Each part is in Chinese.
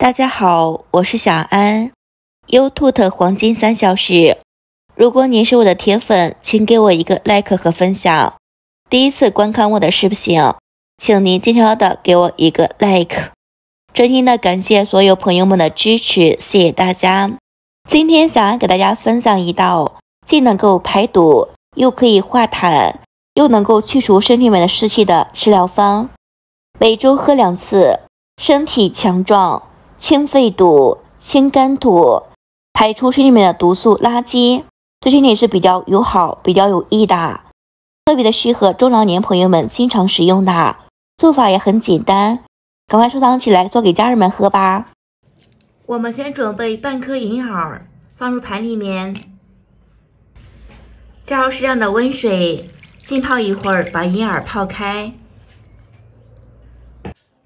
大家好，我是小安，YouTube 黄金三小时。如果您是我的铁粉，请给我一个 like 和分享。第一次观看我的视频，请您尽快的给我一个 like。真心的感谢所有朋友们的支持，谢谢大家。今天小安给大家分享一道既能够排毒，又可以化痰，又能够去除身体里面的湿气的食疗方。每周喝两次，身体强壮。清肺毒、清肝毒，排出身体里面的毒素垃圾，对身体是比较友好、比较有益的，特别的适合中老年朋友们经常使用的。做法也很简单，赶快收藏起来做给家人们喝吧。我们先准备半颗银耳，放入盘里面，加入适量的温水，浸泡一会儿，把银耳泡开。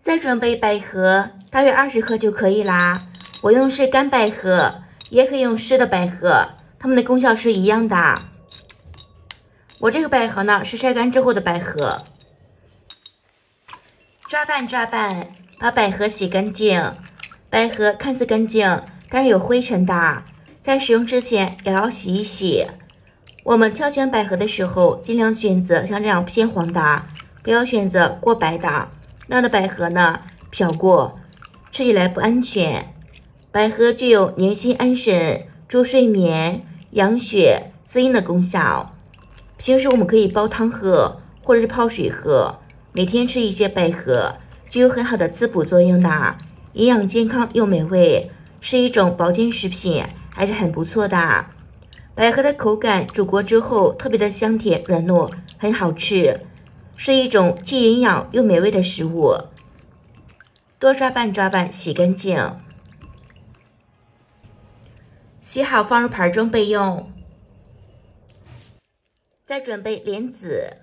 再准备百合。大约二十克就可以啦。我用是干百合，也可以用湿的百合，它们的功效是一样的。我这个百合呢是晒干之后的百合。抓拌抓拌，把百合洗干净。百合看似干净，但是有灰尘的，在使用之前也要洗一洗。我们挑选百合的时候，尽量选择像这样偏黄的，不要选择过白的，那样的百合呢漂过。吃起来不安全。百合具有宁心安神、助睡眠、养血滋阴的功效。平时我们可以煲汤喝，或者是泡水喝。每天吃一些百合，具有很好的滋补作用的，营养健康又美味，是一种保健食品，还是很不错的。百合的口感煮过之后特别的香甜软糯，很好吃，是一种既营养又美味的食物。多抓拌抓拌，洗干净，洗好放入盘中备用。再准备莲子，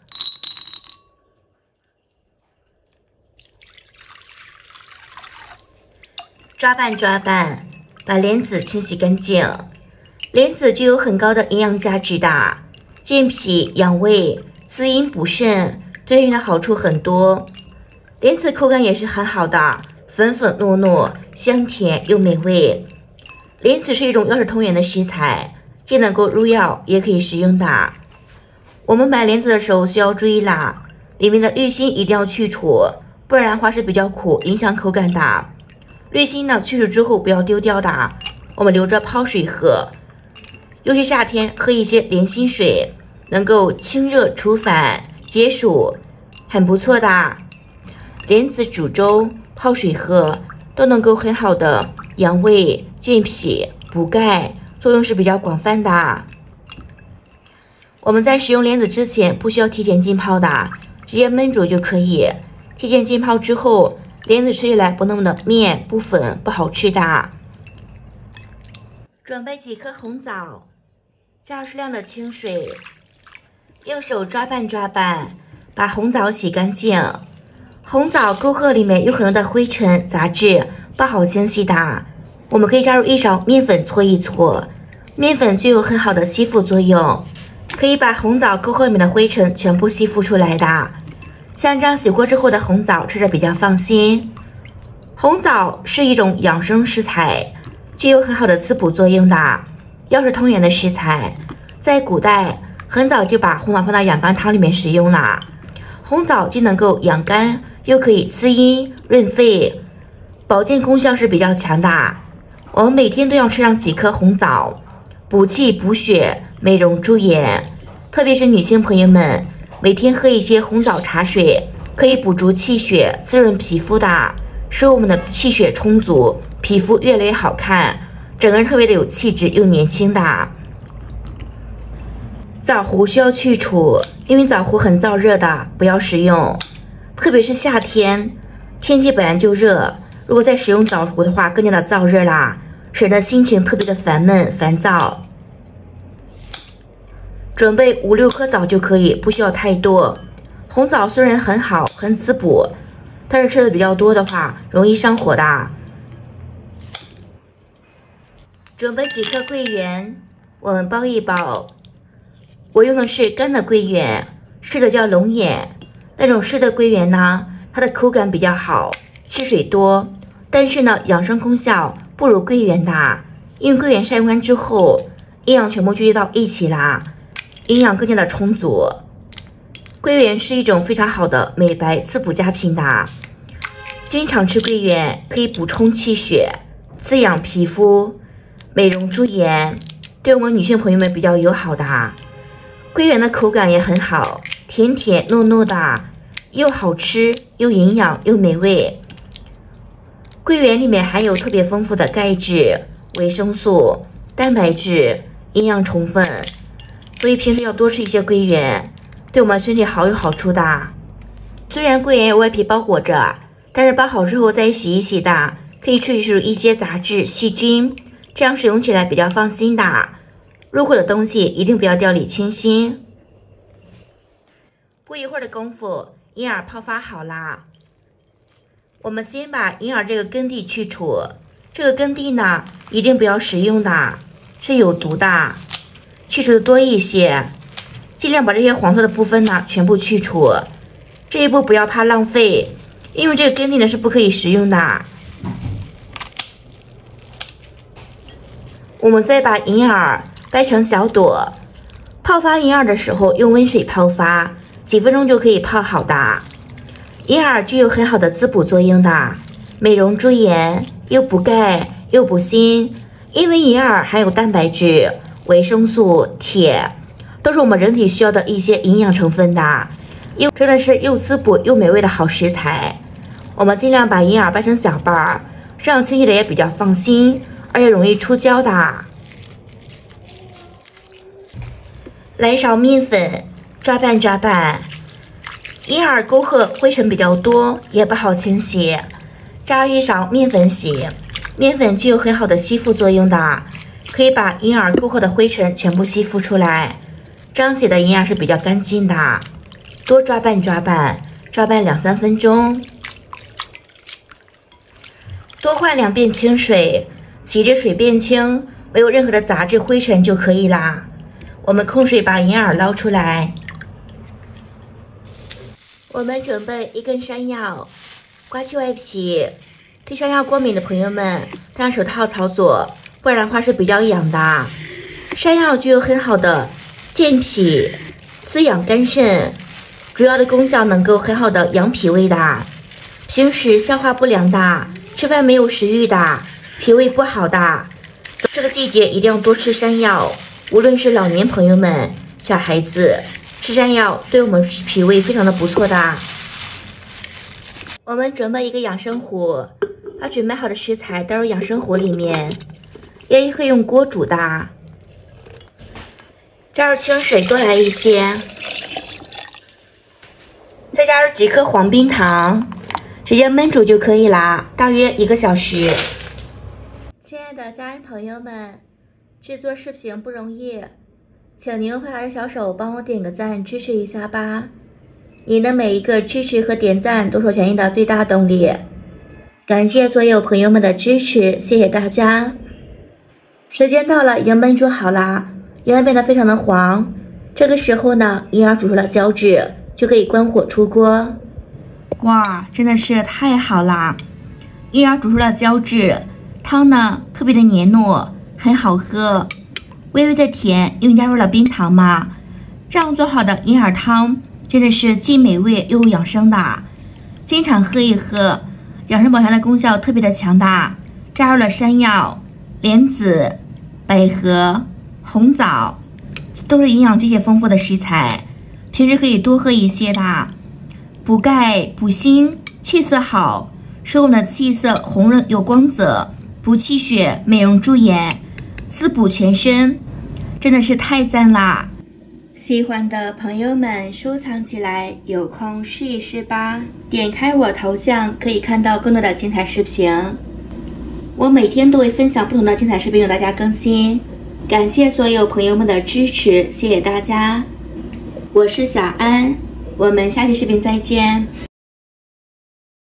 抓拌抓拌，把莲子清洗干净。莲子具有很高的营养价值的，健脾养胃、滋阴补肾，对人的好处很多。莲子口感也是很好的。粉粉糯糯，香甜又美味。莲子是一种药食同源的食材，既能够入药，也可以食用的。我们买莲子的时候需要注意啦，里面的绿心一定要去除，不然的话是比较苦，影响口感的。绿心呢，去除之后不要丢掉的，我们留着泡水喝。尤其夏天喝一些莲心水，能够清热除烦、解暑，很不错的。莲子煮粥。泡水喝都能够很好的养胃、健脾、补钙，作用是比较广泛的。我们在使用莲子之前不需要提前浸泡的，直接焖煮就可以。提前浸泡之后，莲子吃起来不那么的面不粉，不好吃的。准备几颗红枣，加适量的清水，用手抓拌抓拌，把红枣洗干净。红枣沟壑里面有很多的灰尘杂质，不好清洗的。我们可以加入一勺面粉搓一搓，面粉具有很好的吸附作用，可以把红枣沟壑里面的灰尘全部吸附出来的。像这样洗过之后的红枣，吃着比较放心。红枣是一种养生食材，具有很好的滋补作用的，药食同源的食材。在古代，很早就把红枣放到养肝汤里面食用了。红枣既能够养肝。又可以滋阴润肺，保健功效是比较强的。我们每天都要吃上几颗红枣，补气补血、美容驻颜。特别是女性朋友们，每天喝一些红枣茶水，可以补足气血、滋润皮肤的，使我们的气血充足，皮肤越来越好看，整个人特别的有气质又年轻的。枣核需要去除，因为枣核很燥热的，不要食用。特别是夏天，天气本来就热，如果再使用枣核的话，更加的燥热啦，使得心情特别的烦闷、烦躁。准备五六颗枣就可以，不需要太多。红枣虽然很好，很滋补，但是吃的比较多的话，容易上火的。准备几颗桂圆，我们包一包。我用的是干的桂圆，湿的叫龙眼。那种湿的桂圆呢，它的口感比较好，吃水多，但是呢，养生功效不如桂圆的，因为桂圆晒干之后，营养全部聚集到一起啦，营养更加的充足。桂圆是一种非常好的美白滋补佳品的，经常吃桂圆可以补充气血、滋养皮肤、美容驻颜，对我们女性朋友们比较友好的。桂圆的口感也很好，甜甜糯糯的，又好吃又营养又美味。桂圆里面含有特别丰富的钙质、维生素、蛋白质，营养充分，所以平时要多吃一些桂圆。对我们身体好有好处的。虽然桂圆有外皮包裹着，但是包好之后再洗一洗的，可以去除一些杂质、细菌，这样使用起来比较放心的。入口的东西一定不要掉以轻心。不一会儿的功夫，银耳泡发好啦。我们先把银耳这个根蒂去除，这个根蒂呢一定不要食用的，是有毒的，去除的多一些。尽量把这些黄色的部分呢全部去除，这一步不要怕浪费，因为这个根蒂呢是不可以食用的。我们再把银耳掰成小朵，泡发银耳的时候用温水泡发，几分钟就可以泡好的。银耳具有很好的滋补作用的，美容驻颜，又补钙又补锌，因为银耳含有蛋白质、维生素、铁。都是我们人体需要的一些营养成分的，又真的是又滋补又美味的好食材。我们尽量把银耳掰成小瓣儿，这样清洗的也比较放心，而且容易出胶的。来一勺面粉，抓拌抓拌。银耳沟壑灰尘比较多，也不好清洗，加入一勺面粉洗。面粉具有很好的吸附作用的，可以把银耳沟壑的灰尘全部吸附出来。这样洗的营养是比较干净的，多抓拌抓拌，抓拌两三分钟，多换两遍清水，洗至水变清，没有任何的杂质灰尘就可以啦。我们控水把银耳捞出来，我们准备一根山药，刮去外皮。对山药过敏的朋友们，戴上手套操作，不然的话是比较痒的。山药具有很好的。健脾、滋养肝肾，主要的功效能够很好的养脾胃的。平时消化不良的，吃饭没有食欲的，脾胃不好的，这个季节一定要多吃山药。无论是老年朋友们、小孩子，吃山药对我们脾胃非常的不错的。我们准备一个养生壶，把准备好的食材倒入养生壶里面，也可以用锅煮的。加入清水，多来一些，再加入几颗黄冰糖，直接焖煮就可以啦，大约一个小时。亲爱的家人朋友们，制作视频不容易，请您快来小手帮我点个赞，支持一下吧。您的每一个支持和点赞都是我全力的最大动力，感谢所有朋友们的支持，谢谢大家。时间到了，已经焖煮好啦。银耳变得非常的黄，这个时候呢，银耳煮出了胶质，就可以关火出锅。哇，真的是太好啦！银耳煮出了胶质，汤呢特别的黏糯，很好喝，微微的甜，因为加入了冰糖嘛。这样做好的银耳汤真的是既美味又养生的，经常喝一喝，养生保健的功效特别的强大。加入了山药、莲子、百合。红枣都是营养极其丰富的食材，平时可以多喝一些的，补钙、补锌，气色好，使我们的气色红润有光泽，补气血、美容驻颜、滋补全身，真的是太赞啦！喜欢的朋友们收藏起来，有空试一试吧。点开我头像可以看到更多的精彩视频，我每天都会分享不同的精彩视频，与大家更新。感谢所有朋友们的支持，谢谢大家，我是小安，我们下期视频再见。